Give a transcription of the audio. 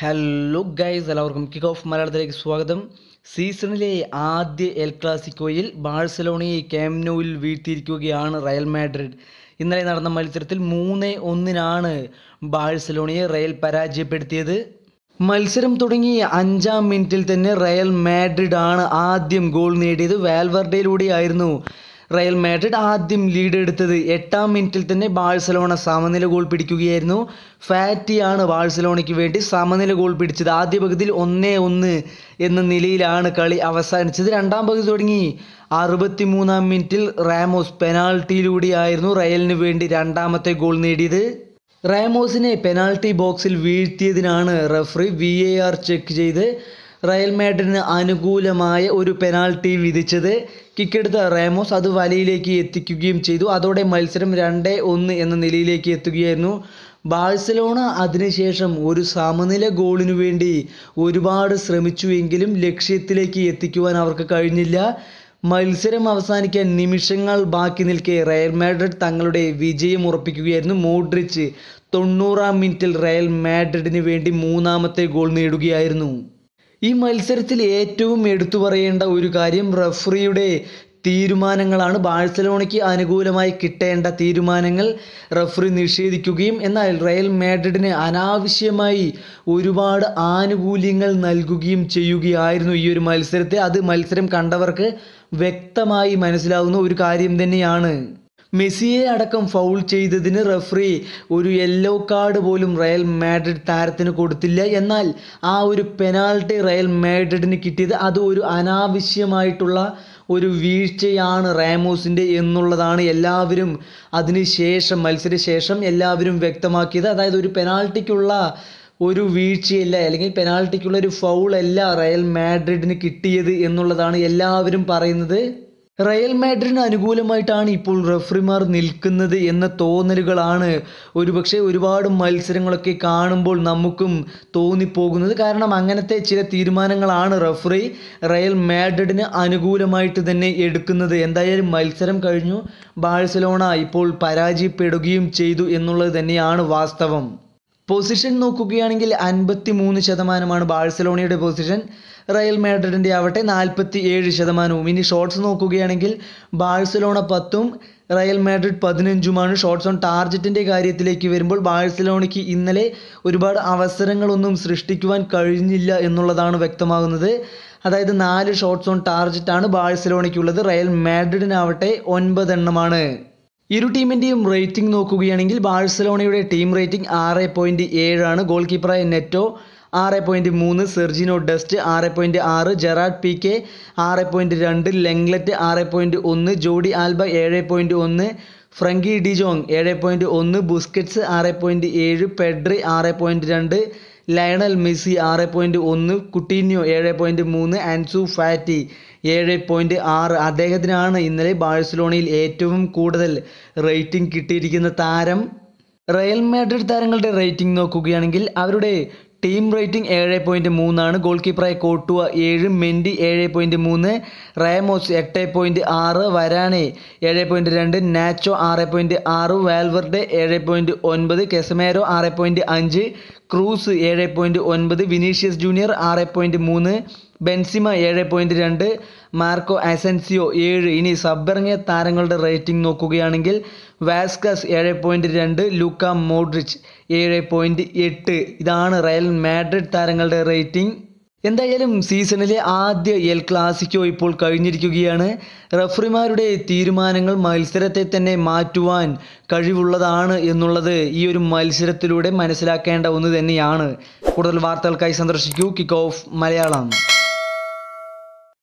Hello guys എല്ലാവർക്കും kick off മലയാളത്തിലേക്ക് സ്വാഗതം. സീസണിലെ ആദ്യ എൽ ക്ലാസിക്കോയിൽ ബാഴ്സലോണയെ ക്യാംനോയിൽ വീഴ്ത്തിയിരിക്കുകയാണ് റയൽ മാഡ്രിഡ് ഇന്നലെ നടന്ന മത്സരത്തിൽ മൂന്ന് ഒന്നിനാണ് ബാഴ്സലോണയെ റയൽ പരാജയപ്പെടുത്തിയത്. മത്സരം തുടങ്ങി അഞ്ചാം മിനിറ്റിൽ തന്നെ റയൽ മാഡ്രിഡ് ആണ് ആദ്യം ഗോൾ നേടിയത്. വാൽവർഡയിലൂടെയായിരുന്നു. റയൽ മാഡ്രിഡ് ആദ്യം ലീഡ് എടുത്തത് എട്ടാം മിനിറ്റിൽ തന്നെ ബാഴ്സലോണ സമനില ഗോൾ പിടിക്കുകയായിരുന്നു. ഫാറ്റിയാണ് ബാഴ്സലോണയ്ക്ക് വേണ്ടി സമനില ഗോൾ പിടിച്ചത്. ആദ്യ പകുതിയിൽ ഒന്നേ ഒന്ന് എന്ന നിലയിലാണ് കളി അവസാനിച്ചത്. രണ്ടാം പകുതി തുടങ്ങി. അറുപത്തി മൂന്നാം മിനിറ്റിൽ റാമോസ് പെനാൾട്ടിയിലൂടെയായിരുന്നു റയലിന് വേണ്ടി രണ്ടാമത്തെ ഗോൾ നേടിയത്. റാമോസിനെ പെനാൾട്ടി ബോക്സിൽ വീഴ്ത്തിയതിനാണ് referee V A R check ചെയ്ത് റയൽ മാഡ്രിഡിന് അനുകൂലമായ ഒരു പെനാൾട്ടി വിധിച്ചത് കിക്കെടുത്ത റേമോസ് അത് വലയിലേക്ക് എത്തിക്കുകയും ചെയ്തു. അതോടെ മത്സരം രണ്ട് ഒന്ന് എന്ന നിലയിലേക്ക് എത്തുകയായിരുന്നു. ബാഴ്സലോണ അതിനുശേഷം ഒരു സമനില ഗോളിനു വേണ്ടി ഒരുപാട് ശ്രമിച്ചുവെങ്കിലും ലക്ഷ്യത്തിലേക്ക് എത്തിക്കുവാൻ അവർക്ക് കഴിഞ്ഞില്ല. മത്സരം അവസാനിക്കാൻ നിമിഷങ്ങൾ ബാക്കി നിൽക്കെ റയൽ മാഡ്രിഡ് തങ്ങളുടെ വിജയം ഉറപ്പിക്കുകയായിരുന്നു. മോഡ്രിച്ച് തൊണ്ണൂറാം മിനിറ്റിൽ റയൽ മാഡ്രിഡിന് വേണ്ടി മൂന്നാമത്തെ ഗോൾ നേടുകയായിരുന്നു. ഈ മത്സരത്തിൽ ഏറ്റവും എടുത്തു പറയേണ്ട ഒരു കാര്യം റഫറിയുടെ തീരുമാനങ്ങളാണ്. ബാഴ്സലോണയ്ക്ക് അനുകൂലമായി കിട്ടേണ്ട തീരുമാനങ്ങൾ റഫറി നിഷേധിക്കുകയും എന്നാൽ റയൽ മാഡ്രിഡിന് അനാവശ്യമായി ഒരുപാട് ആനുകൂല്യങ്ങൾ നൽകുകയും ചെയ്യുകയായിരുന്നു ഈ ഒരു മത്സരത്തെ. അത് മത്സരം കണ്ടവർക്ക് വ്യക്തമായി മനസ്സിലാവുന്ന ഒരു കാര്യം തന്നെയാണ്. മെസ്സിയെ അടക്കം ഫൗൾ ചെയ്തതിന് റഫറി ഒരു യെല്ലോ കാർഡ് പോലും റയൽ മാഡ്രിഡ് താരത്തിന് കൊടുത്തില്ല. എന്നാൽ ആ ഒരു പെനാൽറ്റി റയൽ മാഡ്രിഡിന് കിട്ടിയത് അത് ഒരു അനാവശ്യമായിട്ടുള്ള ഒരു വീഴ്ചയാണ് റാമോസിന്റെ എന്നുള്ളതാണ് എല്ലാവരും അതിനുശേഷം മത്സരശേഷം എല്ലാവരും വ്യക്തമാക്കിയത്. അതായത് ഒരു പെനാൽറ്റിക്കുള്ള ഒരു വീഴ്ചയല്ല അല്ലെങ്കിൽ പെനാൽറ്റിക്കുള്ള ഒരു ഫൗളല്ല റയൽ മാഡ്രിഡിന് കിട്ടിയത് എന്നുള്ളതാണ് എല്ലാവരും പറയുന്നത്. റയൽ മാഡ്രിന് അനുകൂലമായിട്ടാണ് ഇപ്പോൾ റഫറിമാർ നിൽക്കുന്നത് എന്ന തോന്നലുകളാണ്. ഒരുപക്ഷെ ഒരുപാട് മത്സരങ്ങളൊക്കെ കാണുമ്പോൾ നമുക്കും തോന്നിപ്പോകുന്നത്. കാരണം അങ്ങനത്തെ ചില തീരുമാനങ്ങളാണ് റഫറി റയൽ മാഡ്രിഡിന് അനുകൂലമായിട്ട് തന്നെ എടുക്കുന്നത്. എന്തായാലും മത്സരം കഴിഞ്ഞു. ബാഴ്സലോണ ഇപ്പോൾ പരാജയപ്പെടുകയും ചെയ്തു എന്നുള്ളത് തന്നെയാണ് വാസ്തവം. പൊസിഷൻ നോക്കുകയാണെങ്കിൽ അൻപത്തി മൂന്ന് ശതമാനമാണ് ബാഴ്സലോണയുടെ പൊസിഷൻ. റയൽ മാഡ്രിഡിന്റെ ആവട്ടെ നാൽപ്പത്തി ഏഴ് ശതമാനവും. ഇനി ഷോട്ട്സ് നോക്കുകയാണെങ്കിൽ ബാഴ്സലോണ പത്തും റയൽ മാഡ്രിഡ് പതിനഞ്ചുമാണ്. ഷോട്ട്സ് ഓൺ ടാർജറ്റിന്റെ കാര്യത്തിലേക്ക് വരുമ്പോൾ ബാഴ്സലോണയ്ക്ക് ഇന്നലെ ഒരുപാട് അവസരങ്ങളൊന്നും സൃഷ്ടിക്കുവാൻ കഴിഞ്ഞില്ല എന്നുള്ളതാണ് വ്യക്തമാകുന്നത്. അതായത് നാല് ഷോട്ട്സ് ഓൺ ടാർജറ്റാണ് ബാഴ്സലോണയ്ക്കുള്ളത്. റയൽ മാഡ്രിഡിനാവട്ടെ ഒൻപതെണ്ണമാണ്. ഇരു ടീമിന്റെയും റേറ്റിംഗ് നോക്കുകയാണെങ്കിൽ ബാഴ്സലോണയുടെ ടീം റേറ്റിംഗ് ആറ് പോയിന്റ് ഏഴാണ് ഗോൾ കീപ്പറായ നെറ്റോ ആറ് പോയിന്റ് മൂന്ന് സെർജിനോ ഡസ്റ്റ് ആറ് പോയിന്റ് ആറ് ജെറാഡ് പി കെ ആറ് പോയിന്റ് രണ്ട് ലെങ്ലറ്റ് ആറ് പോയിന്റ് ഒന്ന് ജോഡി ആൽബ ഏഴ് പോയിന്റ് ഒന്ന് ഫ്രങ്കി ഡിജോങ് ഏഴ് പോയിന്റ് ഒന്ന് ബുസ്കറ്റ്സ് ആറ് പോയിന്റ് ഏഴ് പെഡ്രി ആറ് പോയിന്റ് രണ്ട് ലയണൽ മെസ്സി ആറ് പോയിന്റ് ഒന്ന് കുട്ടീന്യോ ഏഴ് പോയിന്റ് മൂന്ന് ആൻസു ഫാറ്റി ഏഴ് പോയിന്റ് ആറ്. അദ്ദേഹത്തിനാണ് ഇന്നലെ ബാഴ്സലോണയിൽ ഏറ്റവും കൂടുതൽ റേറ്റിംഗ് കിട്ടിയിരിക്കുന്ന താരം. റയൽ മാഡ്രിഡ് താരങ്ങളുടെ റേറ്റിംഗ് നോക്കുകയാണെങ്കിൽ അവരുടെ ടീം റേറ്റിംഗ് ഏഴ് പോയിന്റ് മൂന്നാണ്. ഗോൾ കീപ്പറായ കോട്ടുവ ഏഴ് മെൻഡി ഏഴ് പോയിന്റ് മൂന്ന് റയമോസ് എട്ട് പോയിന്റ് ആറ് വരാനെ ഏഴ് പോയിന്റ് രണ്ട് നാച്ചോ ആറ് പോയിന്റ് ആറ് വാൽവർഡെ ഏഴ് പോയിന്റ് ഒൻപത് കെസമേരോ ആറ് പോയിന്റ് അഞ്ച് ക്രൂസ് ഏഴ് പോയിന്റ് ഒൻപത് വിനീഷ്യസ് ജൂനിയർ ആറ് പോയിന്റ് മൂന്ന് ബെൻസിമ ഏഴ് പോയിന്റ് രണ്ട് മാർക്കോ അസൻസിയോ ഏഴ്. ഇനി സബ്ബിറങ്ങിയ താരങ്ങളുടെ റേറ്റിംഗ് നോക്കുകയാണെങ്കിൽ വാസ്കസ് ഏഴ് പോയിന്റ് രണ്ട് ലൂക്ക മോഡ്രിച്ച് ഏഴ് പോയിന്റ് എട്ട്. ഇതാണ് റയൽ മാഡ്രിഡ് താരങ്ങളുടെ റേറ്റിംഗ്. എന്തായാലും സീസണിലെ ആദ്യ എൽ ക്ലാസിക്കോ ഇപ്പോൾ കഴിഞ്ഞിരിക്കുകയാണ്. റഫറിമാരുടെ തീരുമാനങ്ങൾ മത്സരത്തെ തന്നെ മാറ്റുവാൻ കഴിവുള്ളതാണ് എന്നുള്ളത് ഈ ഒരു മത്സരത്തിലൂടെ മനസ്സിലാക്കേണ്ട ഒന്ന് തന്നെയാണ്. കൂടുതൽ വാർത്തകൾക്കായി സന്ദർശിക്കൂ. Kick off Malayalam.